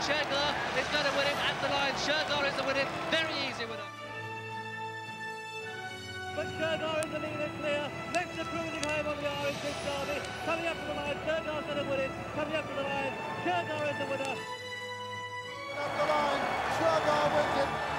Shergar is going to win it at the line. Shergar is the winner. Very easy winner. But Shergar is the lead and clear. Next to cruising home on the Irish Big Derby. Coming up to the line. Shergar's going to win it. Coming up to the line. Shergar is the winner. At the line. Shergar wins it.